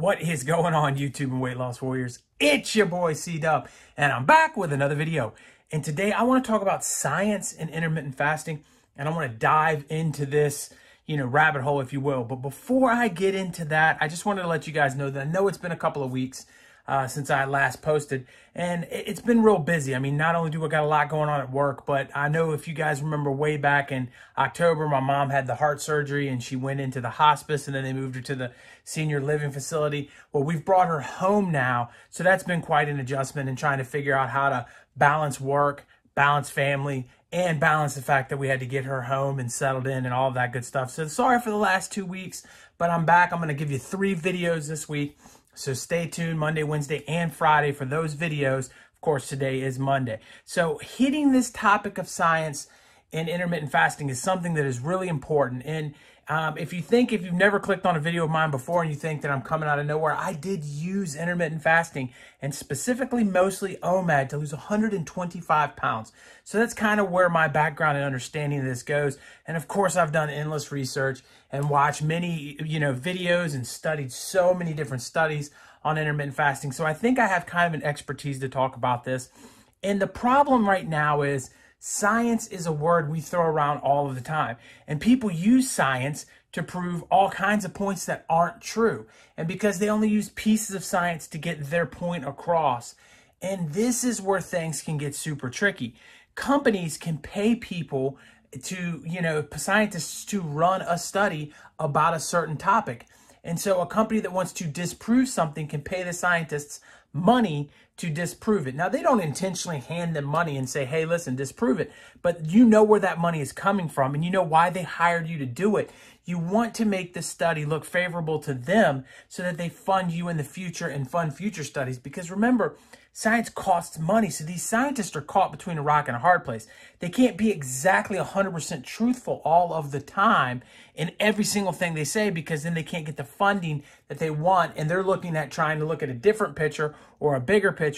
What is going on YouTube and Weight Loss Warriors? It's your boy C-Dub and I'm back with another video. And today I want to talk about science and intermittent fasting and I want to dive into this, you know, rabbit hole if you will. But before I get into that, I just wanted to let you guys know that I know it's been a couple of weeks uh, since I last posted. And it's been real busy. I mean, not only do I got a lot going on at work, but I know if you guys remember way back in October, my mom had the heart surgery and she went into the hospice and then they moved her to the senior living facility. Well, we've brought her home now. So that's been quite an adjustment in trying to figure out how to balance work, balance family, and balance the fact that we had to get her home and settled in and all that good stuff. So sorry for the last two weeks, but I'm back. I'm going to give you three videos this week. So stay tuned Monday, Wednesday, and Friday for those videos. Of course, today is Monday. So hitting this topic of science and intermittent fasting is something that is really important. And um, if you think, if you've never clicked on a video of mine before and you think that I'm coming out of nowhere, I did use intermittent fasting and specifically mostly OMAD to lose 125 pounds. So that's kind of where my background and understanding of this goes. And of course, I've done endless research and watched many, you know, videos and studied so many different studies on intermittent fasting. So I think I have kind of an expertise to talk about this. And the problem right now is Science is a word we throw around all of the time. And people use science to prove all kinds of points that aren't true. And because they only use pieces of science to get their point across. And this is where things can get super tricky. Companies can pay people to, you know, scientists to run a study about a certain topic. And so a company that wants to disprove something can pay the scientists money to disprove it. Now, they don't intentionally hand them money and say, hey, listen, disprove it. But you know where that money is coming from and you know why they hired you to do it. You want to make the study look favorable to them so that they fund you in the future and fund future studies. Because remember, science costs money. So these scientists are caught between a rock and a hard place. They can't be exactly 100% truthful all of the time in every single thing they say because then they can't get the funding that they want. And they're looking at trying to look at a different picture or a bigger picture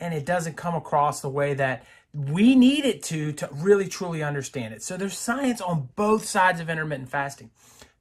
and it doesn't come across the way that we need it to to really truly understand it. So there's science on both sides of intermittent fasting.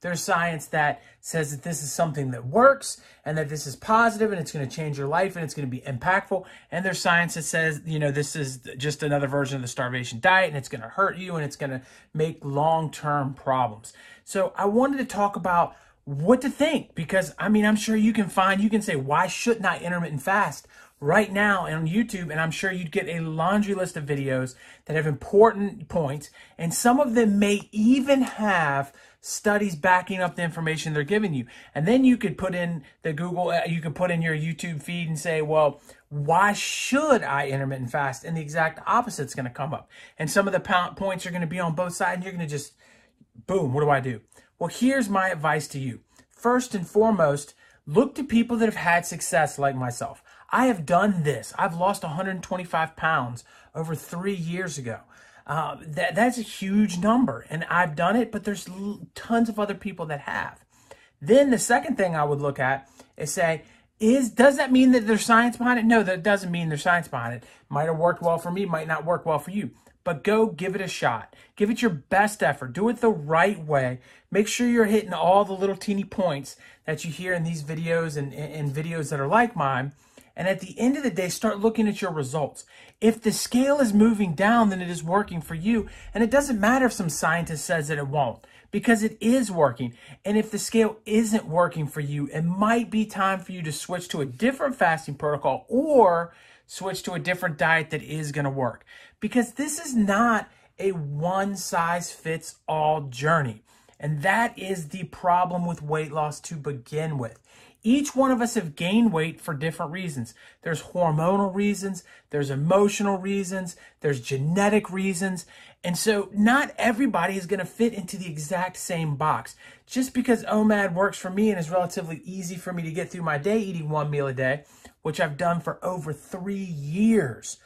There's science that says that this is something that works and that this is positive and it's going to change your life and it's going to be impactful. And there's science that says, you know, this is just another version of the starvation diet and it's going to hurt you and it's going to make long-term problems. So I wanted to talk about what to think because I mean, I'm sure you can find, you can say, why shouldn't I intermittent fast? Right now on YouTube, and I'm sure you'd get a laundry list of videos that have important points, and some of them may even have studies backing up the information they're giving you. And then you could put in the Google, uh, you could put in your YouTube feed and say, well, why should I intermittent fast? And the exact opposite is going to come up. And some of the points are going to be on both sides, and you're going to just, boom, what do I do? Well, here's my advice to you. First and foremost, look to people that have had success like myself. I have done this. I've lost 125 pounds over three years ago. Uh, that that's a huge number, and I've done it, but there's tons of other people that have. Then the second thing I would look at is say, is does that mean that there's science behind it? No, that doesn't mean there's science behind it. Might have worked well for me, might not work well for you. But go give it a shot. Give it your best effort. Do it the right way. Make sure you're hitting all the little teeny points that you hear in these videos and, and videos that are like mine and at the end of the day, start looking at your results. If the scale is moving down, then it is working for you. And it doesn't matter if some scientist says that it won't, because it is working. And if the scale isn't working for you, it might be time for you to switch to a different fasting protocol or switch to a different diet that is going to work. Because this is not a one size fits all journey. And that is the problem with weight loss to begin with. Each one of us have gained weight for different reasons. There's hormonal reasons, there's emotional reasons, there's genetic reasons. And so not everybody is going to fit into the exact same box. Just because OMAD works for me and is relatively easy for me to get through my day eating one meal a day, which I've done for over three years,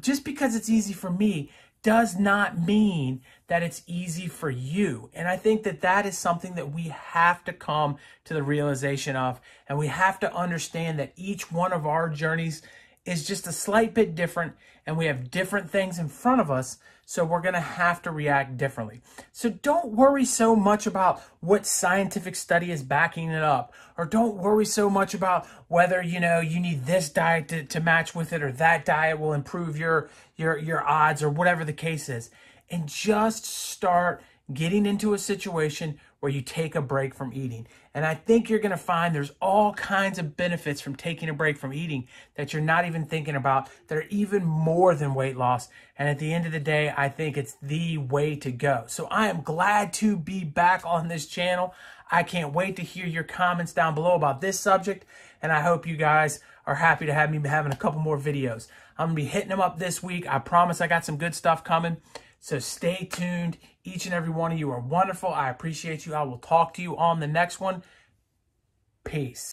just because it's easy for me does not mean that it's easy for you. And I think that that is something that we have to come to the realization of. And we have to understand that each one of our journeys is just a slight bit different and we have different things in front of us. So we're going to have to react differently. So don't worry so much about what scientific study is backing it up, or don't worry so much about whether, you know, you need this diet to, to match with it or that diet will improve your, your, your odds or whatever the case is. And just start getting into a situation where you take a break from eating. And I think you're going to find there's all kinds of benefits from taking a break from eating that you're not even thinking about that are even more than weight loss. And at the end of the day, I think it's the way to go. So I am glad to be back on this channel. I can't wait to hear your comments down below about this subject. And I hope you guys are happy to have me having a couple more videos. I'm going to be hitting them up this week. I promise I got some good stuff coming. So stay tuned. Each and every one of you are wonderful. I appreciate you. I will talk to you on the next one. Peace.